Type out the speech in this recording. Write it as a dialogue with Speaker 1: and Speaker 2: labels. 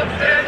Speaker 1: Yep.